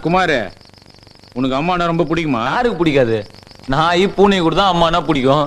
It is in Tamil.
குமார் உனக்கு அம்மானா ரொம்ப பிடிக்குமா? யாருக்கு பிடிக்காது? நாய் பூனை கூட தான் அம்மானா பிடிக்கும்.